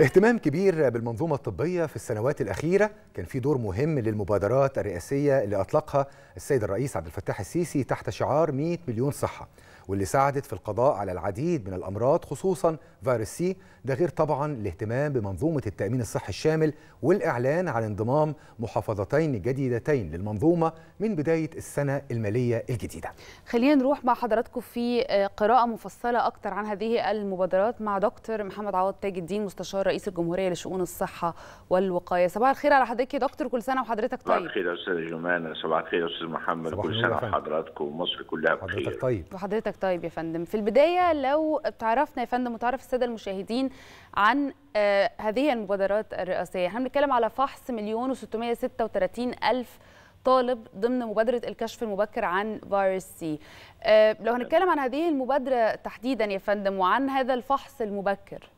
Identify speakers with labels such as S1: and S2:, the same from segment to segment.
S1: اهتمام كبير بالمنظومة الطبية في السنوات الأخيرة. كان في دور مهم للمبادرات الرئاسية اللي أطلقها السيد الرئيس عبد الفتاح السيسي تحت شعار 100 مليون صحة. واللي ساعدت في القضاء على العديد من الأمراض خصوصا فيروس سي ده غير طبعا الاهتمام بمنظومة التأمين الصحي الشامل والإعلان عن انضمام محافظتين جديدتين للمنظومة من بداية السنة المالية الجديدة.
S2: خلينا نروح مع حضراتكم في قراءة مفصلة أكتر عن هذه المبادرات مع دكتور محمد عوض تاج الدين مستشار رئيس الجمهورية لشؤون الصحة والوقاية. صباح الخير على حضرتك يا دكتور كل سنة وحضرتك
S3: صباح
S2: طيب
S3: الخير يا أستاذ جمانة صباح الخير يا أستاذ محمد
S1: صباح
S3: كل
S1: فندم.
S3: وحضراتكم ومصر كلها بخير.
S1: حضرتك طيب.
S2: وحضرتك طيب يا فندم. في البداية لو تعرفنا يا فندم وتعرف السادة المشاهدين عن آه هذه المبادرات الرئاسية. إحنا بنتكلم على فحص مليون و636 ألف طالب ضمن مبادرة الكشف المبكر عن فيروس سي. آه لو هنتكلم عن هذه المبادرة تحديدا يا فندم وعن هذا الفحص المبكر.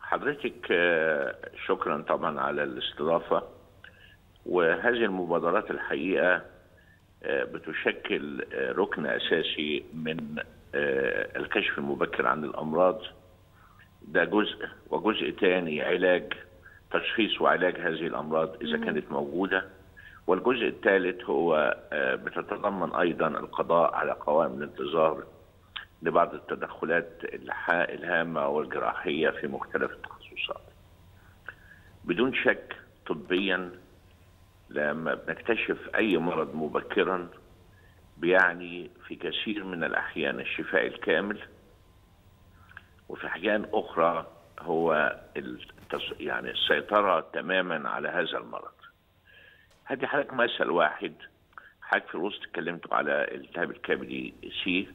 S3: حضرتك آه، شكرا طبعا على الاستضافة. وهذه المبادرات الحقيقة آه، بتشكل آه، ركن أساسي من آه، الكشف المبكر عن الأمراض. ده جزء. وجزء ثاني علاج تشخيص وعلاج هذه الأمراض إذا كانت موجودة. والجزء الثالث هو آه، بتتضمن أيضا القضاء على قوائم الانتظار لبعض التدخلات الهامة والجراحية في مختلف التخصصات. بدون شك طبيا لما بنكتشف أي مرض مبكرا بيعني في كثير من الأحيان الشفاء الكامل وفي أحيان أخرى هو التص... يعني السيطرة تماما على هذا المرض. هدي حضرتك مثل واحد حضرتك في الوسط اتكلمتوا على الالتهاب الكبدي سي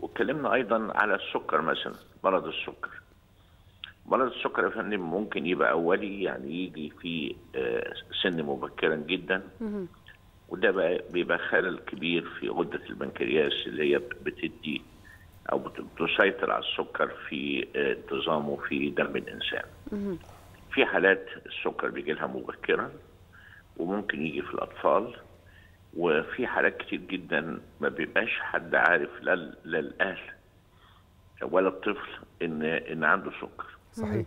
S3: واتكلمنا أيضا على السكر مثلا مرض السكر. مرض السكر يا فندم ممكن يبقى أولي يعني يجي في آه، سن مبكرا جدا. وده بقى بيبقى خلل كبير في غدة البنكرياس اللي هي بتدي أو بت- بتسيطر على السكر في آه، انتظامه في دم الإنسان. في حالات السكر بيجي لها مبكرا وممكن يجي في الأطفال. وفي حالات كتير جدا ما بيبقاش حد عارف لا الاهل ولا الطفل إن إن عنده سكر.
S1: صحيح.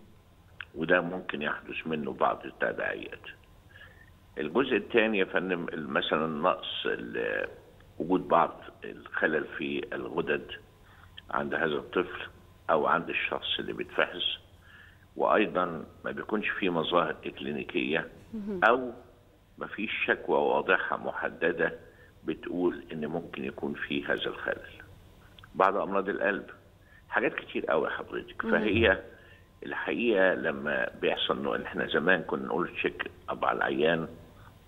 S3: وده ممكن يحدث منه بعض التداعيات. الجزء الثاني يا فندم مثلا نقص وجود بعض الخلل في الغدد عند هذا الطفل أو عند الشخص اللي بيتفحص وأيضا ما بيكونش فيه مظاهر إكلينيكية أو ما فيش شكوى واضحة محددة بتقول إن ممكن يكون في هذا الخلل. بعض أمراض القلب حاجات كتير قوي حضرتك. فهي الحقيقة لما بيحصل إنه إحنا زمان كنا نقول تشيك اب على العيان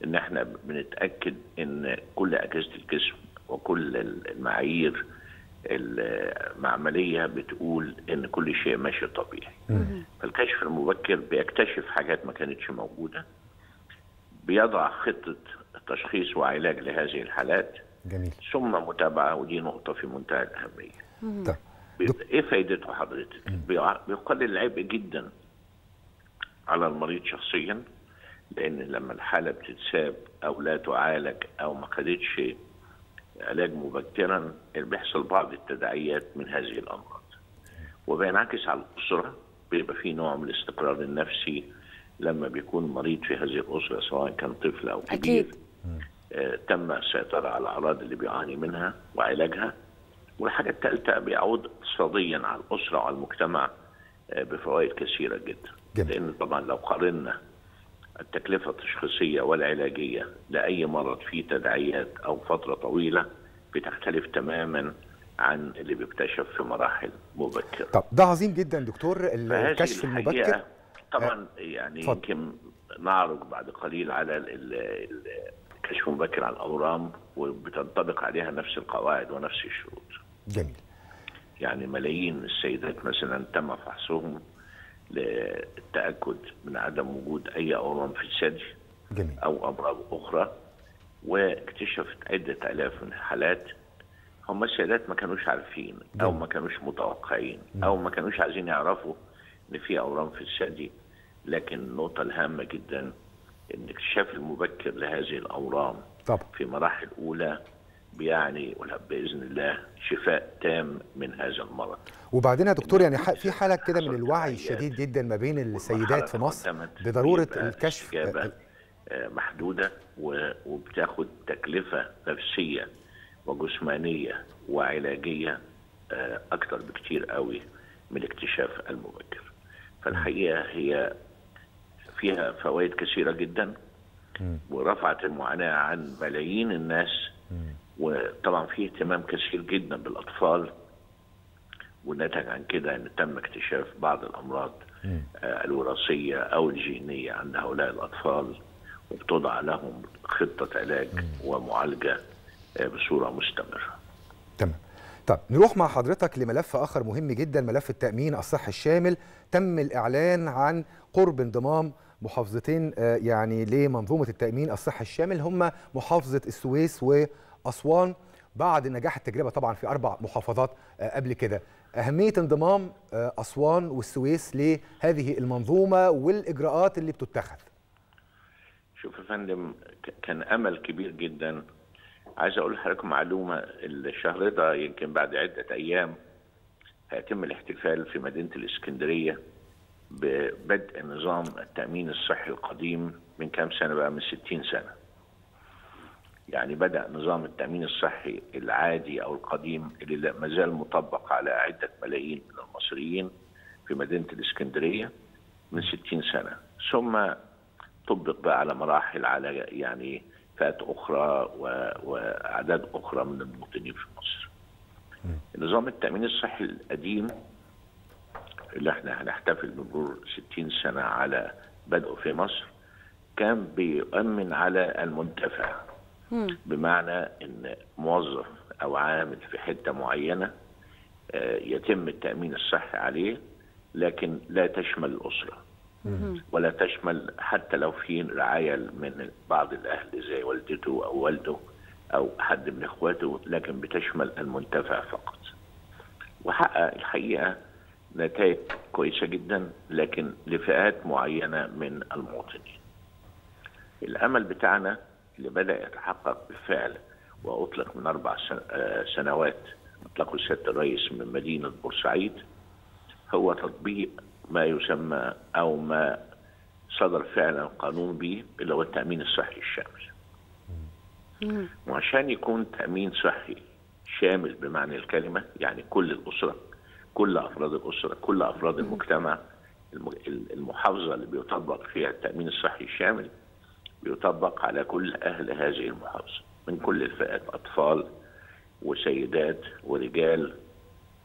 S3: إن إحنا بنتأكد إن كل أجهزة الجسم وكل المعايير المعمليه بتقول إن كل شيء ماشي طبيعي. فالكشف المبكر بيكتشف حاجات ما كانتش موجودة بيضع خطة تشخيص وعلاج لهذه الحالات.
S1: جميل.
S3: ثم متابعة ودي نقطة في منتهى الأهمية.
S1: طيب.
S3: إيه فايدته حضرتك؟ بيقلل العبء جدا على المريض شخصيا لأن لما الحالة بتتساب أو لا تعالج أو ما خدتش علاج مبكرا بيحصل بعض التداعيات من هذه الأمراض. وبينعكس على الأسرة بيبقى في نوع من الاستقرار النفسي لما بيكون مريض في هذه الأسرة سواء كان طفل أو كبير.
S2: أكيد.
S3: آه، تم السيطرة على الأعراض اللي بيعاني منها وعلاجها. والحاجة الثالثه بيعود اقتصاديا على الأسرة وعلى المجتمع آه، بفوائد كثيرة جدا
S1: جميل.
S3: لأن طبعا لو قارنا التكلفة التشخيصيه والعلاجية لأي مرض فيه تداعيات أو فترة طويلة بتختلف تماما عن اللي بيكتشف في مراحل مبكرة
S1: طب ده عظيم جدا دكتور الكشف المبكر
S3: طبعا يعني
S1: اتفضل.
S3: يمكن نعرج بعد قليل على ال- ال- الكشف المبكر عن الأورام وبتنطبق عليها نفس القواعد ونفس الشروط
S1: جميل.
S3: يعني ملايين السيدات مثلا تم فحصهم للتأكد من عدم وجود أي أورام في الثدي
S1: جميل.
S3: أو امراض أخرى واكتشفت عدة آلاف من الحالات. هم السيدات ما كانوش عارفين
S1: أو.
S3: ما كانوش متوقعين أو ما كانوش عايزين يعرفوا إن في أورام في الثدي. لكن النقطة الهامة جدا إن الاكتشاف المبكر لهذه الأورام
S1: طبعا.
S3: في مراحل أولى بيعني بإذن الله شفاء تام من هذا المرض.
S1: وبعدين يا دكتور يعني في حالة كده من الوعي الشديد جدا ما بين السيدات في مصر بضرورة الكشف
S3: محدودة وبتاخد تكلفة نفسية وجسمانية وعلاجية أكتر بكتير قوي من الاكتشاف المبكر. فالحقيقة هي فيها فوائد كثيرة جدا ورفعت المعاناة عن ملايين الناس وطبعا في اهتمام كثير جدا بالأطفال ونتج عن كده إن تم اكتشاف بعض الأمراض الوراثية أو الجينية عند هؤلاء الأطفال وبتوضع لهم خطة علاج ومعالجة بصورة مستمرة.
S1: تمام. طب نروح مع حضرتك لملف آخر مهم جدا ملف التأمين الصحي الشامل تم الإعلان عن قرب انضمام محافظتين يعني لمنظومة التأمين الصحي الشامل هم محافظة السويس واسوان بعد نجاح التجربة طبعا في أربع محافظات قبل كده. أهمية انضمام أسوان والسويس لهذه المنظومة والإجراءات اللي بتتخذ.
S3: شوف يا فندم كان أمل كبير جدا. عايز أقول لحضراتكم معلومة الشهر ده يمكن بعد عدة أيام هيتم الاحتفال في مدينة الإسكندرية ببدء نظام التأمين الصحي القديم من كام سنة بقى؟ من 60 سنة. يعني بدأ نظام التأمين الصحي العادي أو القديم اللي ما زال مطبق على عدة ملايين من المصريين في مدينة الإسكندرية من 60 سنة. ثم طبق بقى على مراحل على يعني فئات أخرى وأعداد أخرى من المواطنين في مصر. نظام التأمين الصحي القديم اللي إحنا هنحتفل بمرور 60 سنة على بدءه في مصر كان بيؤمن على المنتفع. بمعنى إن موظف أو عامل في حتة معينة يتم التأمين الصحي عليه لكن لا تشمل الأسرة. ولا تشمل حتى لو في رعاية من بعض الأهل زي والدته أو والده أو حد من إخواته لكن بتشمل المنتفع فقط. وحقق الحقيقة نتائج كويسة جدا لكن لفئات معينة من المواطنين. الأمل بتاعنا اللي بدأ يتحقق بالفعل وأطلق من أربع سنوات اطلقه سيادة الرئيس من مدينة بورسعيد. هو تطبيق ما يسمى أو ما صدر فعلا قانون به اللي هو التأمين الصحي الشامل. وعشان يكون تأمين صحي شامل بمعنى الكلمة يعني كل الأسرة كل أفراد الأسرة كل أفراد المجتمع المحافظة اللي بيطبق فيها التأمين الصحي الشامل بيطبق على كل أهل هذه المحافظة من كل الفئات أطفال وسيدات ورجال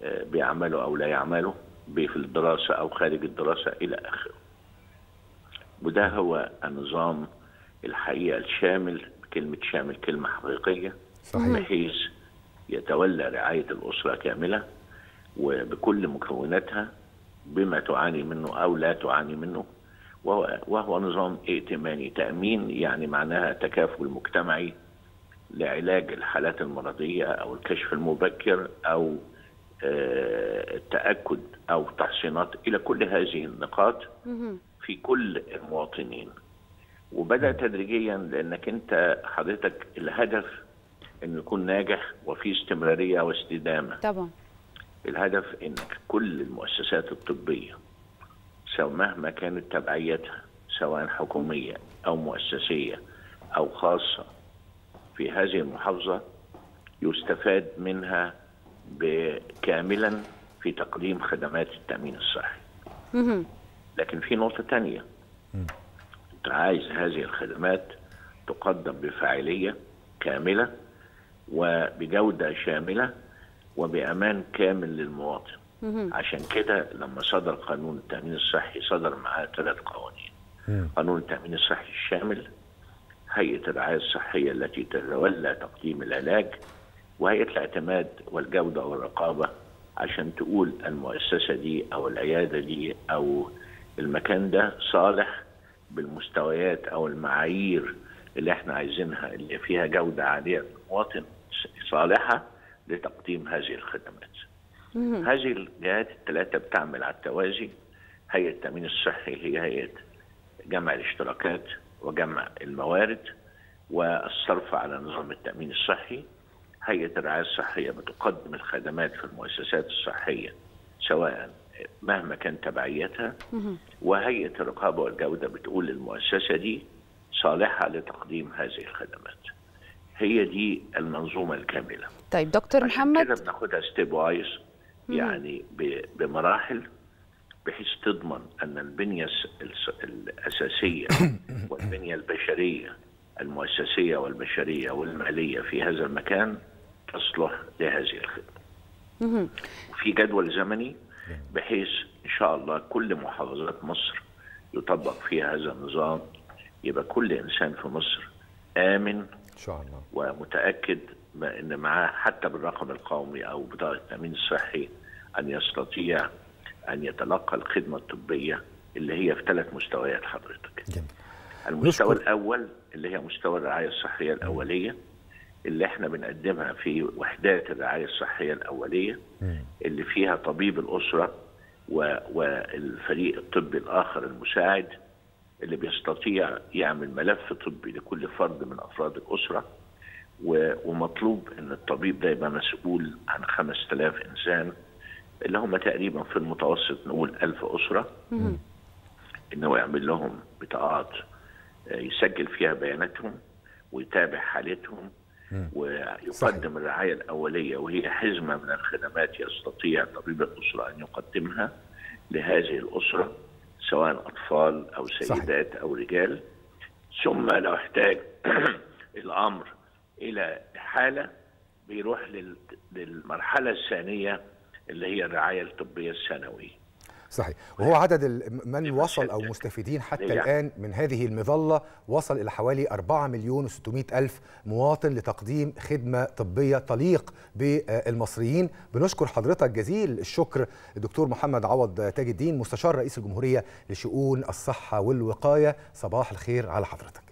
S3: بيعملوا أو لا يعملوا في الدراسة أو خارج الدراسة إلى آخره. وده هو النظام الحقيقة الشامل كلمة شامل كلمة حقيقية
S1: صحيح.
S3: بحيث يتولى رعاية الأسرة كاملة وبكل مكوناتها بما تعاني منه أو لا تعاني منه وهو, وهو نظام ائتماني. تأمين يعني معناها تكافل مجتمعي لعلاج الحالات المرضية أو الكشف المبكر أو التأكد أو تحصينات إلى كل هذه النقاط في كل المواطنين. وبدأ تدريجيا لأنك أنت حضرتك الهدف انه يكون ناجح وفي استمرارية واستدامة.
S2: طبعا.
S3: الهدف إنك كل المؤسسات الطبية سواء مهما كانت تبعيتها سواء حكومية أو مؤسسية أو خاصة في هذه المحافظة يستفاد منها كاملا في تقديم خدمات التأمين الصحي. لكن في نقطة ثانية أنت عايز هذه الخدمات تقدم بفاعلية كاملة وبجودة شاملة وبأمان كامل للمواطن. عشان كده لما صدر قانون التأمين الصحي صدر معاه ثلاث قوانين. قانون التأمين الصحي الشامل هيئة الرعاية الصحية التي تتولى تقديم العلاج وهيئة الاعتماد والجودة والرقابة عشان تقول المؤسسة دي أو العيادة دي أو المكان ده صالح بالمستويات أو المعايير اللي إحنا عايزينها اللي فيها جودة عالية للمواطن صالحة لتقديم هذه الخدمات. هذه الجهات الثلاثة بتعمل على التوازي. هيئة التأمين الصحي هي هيئة جمع الاشتراكات وجمع الموارد والصرف على نظام التأمين الصحي. هيئة الرعاية الصحية بتقدم الخدمات في المؤسسات الصحية سواء مهما كان تبعيتها. وهيئة الرقابة والجودة بتقول المؤسسه دي صالحة لتقديم هذه الخدمات. هي دي المنظومة الكاملة.
S2: طيب دكتور محمد؟
S3: كده بناخدها stepwise يعني بمراحل بحيث تضمن أن البنية الس- الس- الأساسية والبنية البشرية المؤسسية والبشرية والمالية في هذا المكان تصلح لهذه الخدمة. وفي جدول زمني بحيث إن شاء الله كل محافظات مصر يطبق فيها هذا النظام يبقى كل إنسان في مصر آمن
S1: إن شاء الله.
S3: ومتأكد ما إن معاه حتى بالرقم القومي أو بطاقه التأمين الصحي أن يستطيع أن يتلقى الخدمة الطبية اللي هي في ثلاث مستويات حضرتك.
S1: جميل
S3: المستوى
S1: نشكر.
S3: الأول اللي هي مستوى الرعاية الصحية الأولية اللي إحنا بنقدمها في وحدات الرعاية الصحية الأولية اللي فيها طبيب الأسرة والفريق الطبي الآخر المساعد اللي بيستطيع يعمل ملف طبي لكل فرد من أفراد الأسرة ومطلوب إن الطبيب ده يبقى مسؤول عن 5000 إنسان اللي هم تقريبا في المتوسط نقول 1000 أسرة. انه يعمل لهم بطاقات آه، يسجل فيها بياناتهم ويتابع حالتهم ويقدم
S1: صحيح.
S3: الرعاية الأولية وهي حزمة من الخدمات يستطيع طبيب الأسرة أن يقدمها لهذه الأسرة سواء أطفال أو سيدات أو رجال. ثم لو احتاج الأمر إلى حالة بيروح لل- للمرحلة الثانية اللي هي الرعاية الطبية الثانوية.
S1: صحيح. وهو عدد من وصل أو مستفيدين حتى
S3: نعم.
S1: الآن من هذه المظلة وصل إلى حوالي 4 مليون و600 ألف مواطن لتقديم خدمة طبية تليق بالمصريين. بنشكر حضرتك جزيل الشكر الدكتور محمد عوض تاج الدين مستشار رئيس الجمهورية لشؤون الصحة والوقاية. صباح الخير على حضرتك.